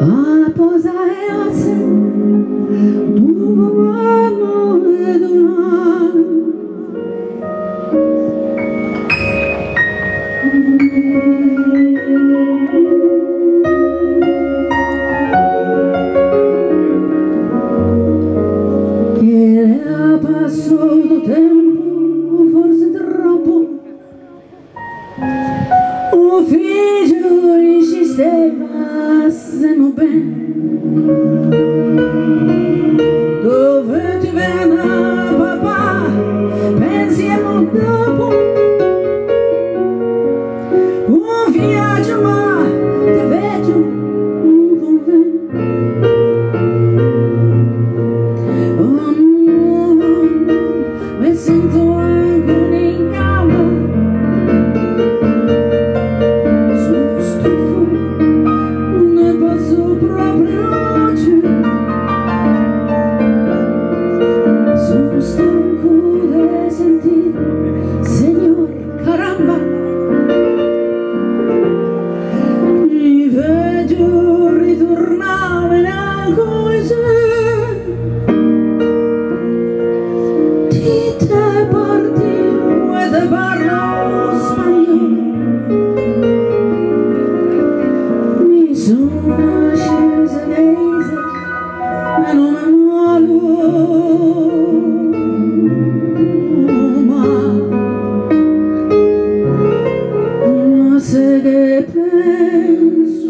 Reposa el 你 se che penso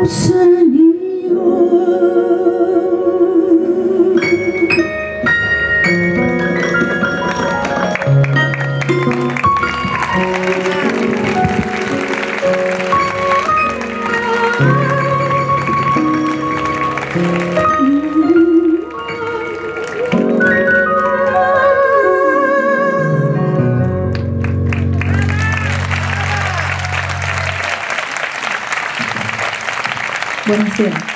closer Thank you.